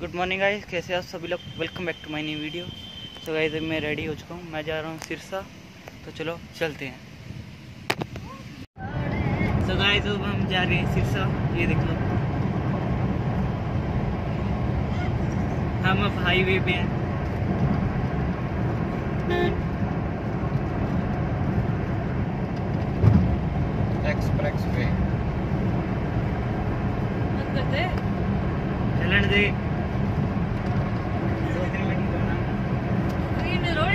Good morning guys कैसे आप सभी लोग? Welcome back to my new video so guys मैं रेडी हो चुका हूँ. मैं जा रहा हूँ सिरसा. तो चलो चलते हैं. सो गाइस अब हम जा रहे हैं सिरसा. ये देख लो. हम अब हाईवे पे हैं. एक्सप्रेस वे चलन दे दो दिन में नहीं जाना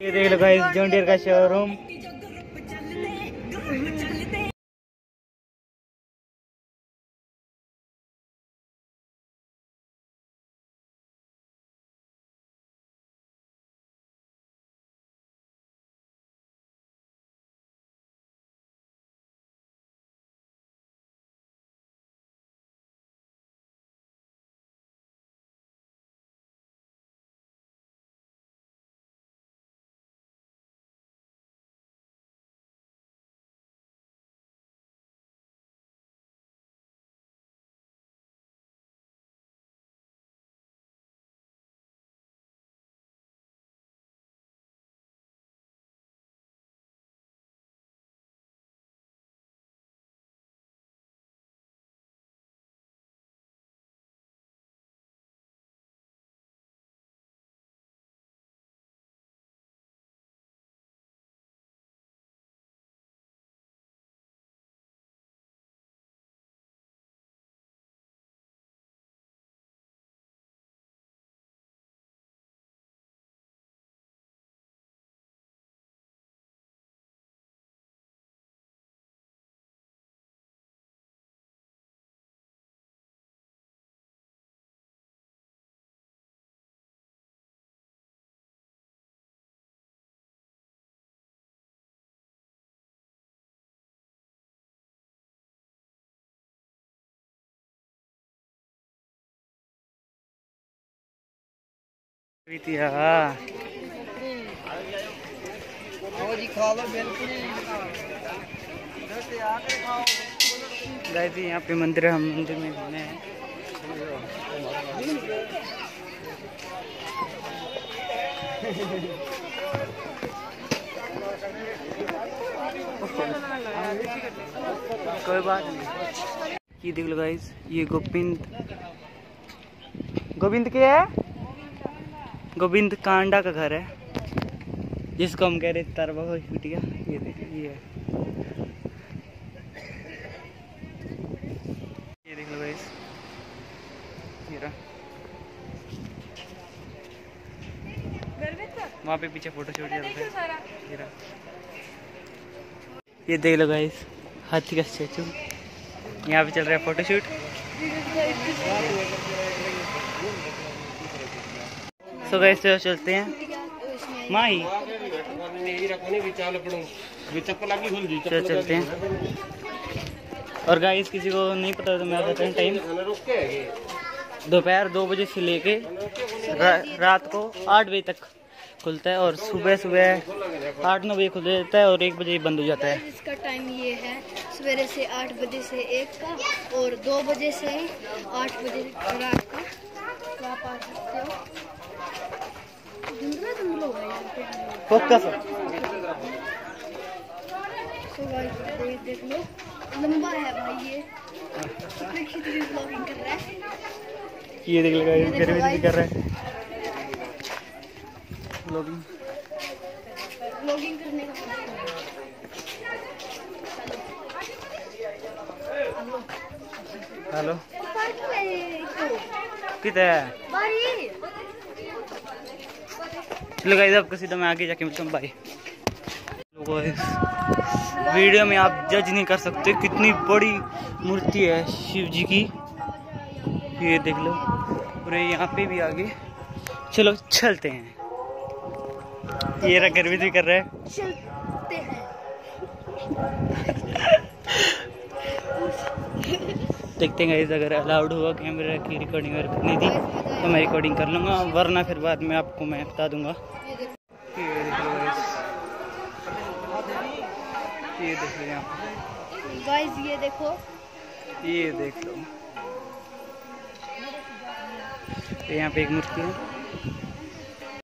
ये देख लो गाइस जॉन डियर का शोरूम यहाँ पे मंदिर हम मंदिर में घूमे हैं। कोई बात नहीं। ये देख लो गाइस ये गोविंद गोविंद के है? गोविंद कांडा का घर है। जिसको हम कह रहे थे तारबा हॉस्पिटिया ये देख, ये है। ये देख लो वहाँ पे पीछे फ़ोटो शूट रहा है ये ये देख लो गाइस हाथी का स्टैचू यहाँ पे चल रहा है फ़ोटो शूट सो चलो चलते हैं। माही। चलो चलते हैं। और गाइस किसी को नहीं पता तो मैं बताता हूँ टाइम दोपहर दो बजे से लेके रा, रात को आठ बजे तक खुलता है और सुबह सुबह आठ नौ बजे खुल जाता है और एक बजे बंद हो जाता है। इसका टाइम ये है सवेरे से आठ बजे से एक का और दो बजे से आठ बजे रात का। तो हो धुंधला धुंधला होगा यहाँ पे फोकस सो गाइस कोई देख लो। लंबा है भाई ये। ब्लॉगिंग कर रहा है। ये देख लो गाइस ये देखो गर्मी भी कर रहा है। लोगिंग ब्लॉगिंग करने का। हेलो पार्क में इसको कितना है बारी चलो गाइस आपको सीधा मैं आगे जाके मिलता हूँ बाय वीडियो में आप जज नहीं कर सकते कितनी बड़ी मूर्ति है शिव जी की। ये देख लो। और यहाँ पे भी आगे। चलो चलते हैं। ये रहा गर्मी भी कर रहा है। चलते हैं। देखते हैं गाइस अगर अलाउड हुआ कैमरा की रिकॉर्डिंग अगर करनी थी तो मैं रिकॉर्डिंग कर लूँगा वरना फिर बाद में आपको मैं बता दूँगा। ये देख लो यहाँ गाइस ये देखो। ये देख लो। यहाँ पे एक मूर्ति है।